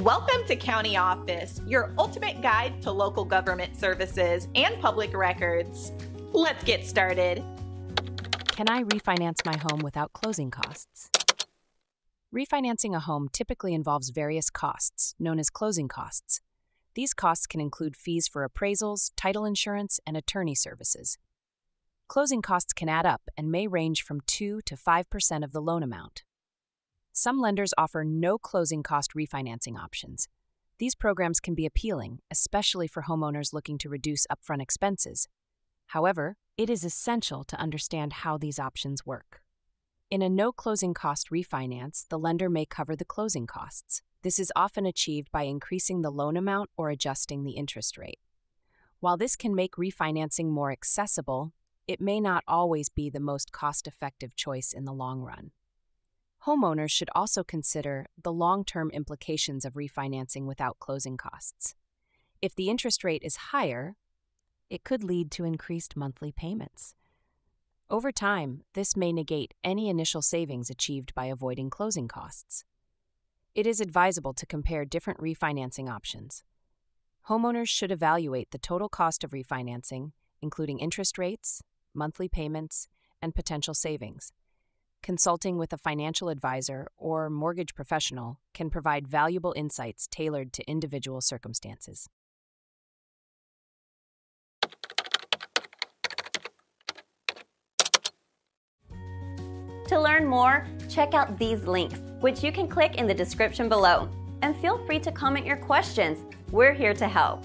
Welcome to County Office, your ultimate guide to local government services and public records. Let's get started. Can I refinance my home without closing costs? Refinancing a home typically involves various costs, known as closing costs. These costs can include fees for appraisals, title insurance, and attorney services. Closing costs can add up and may range from 2 to 5% of the loan amount. Some lenders offer no closing cost refinancing options. These programs can be appealing, especially for homeowners looking to reduce upfront expenses. However, it is essential to understand how these options work. In a no closing cost refinance, the lender may cover the closing costs. This is often achieved by increasing the loan amount or adjusting the interest rate. While this can make refinancing more accessible, it may not always be the most cost effective choice in the long run. Homeowners should also consider the long term implications of refinancing without closing costs. If the interest rate is higher, it could lead to increased monthly payments. Over time, this may negate any initial savings achieved by avoiding closing costs. It is advisable to compare different refinancing options. Homeowners should evaluate the total cost of refinancing, including interest rates, monthly payments, and potential savings. Consulting with a financial advisor or mortgage professional can provide valuable insights tailored to individual circumstances. To learn more, check out these links, which you can click in the description below. And feel free to comment your questions. We're here to help.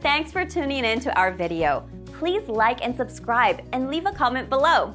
Thanks for tuning in to our video please like and subscribe and leave a comment below.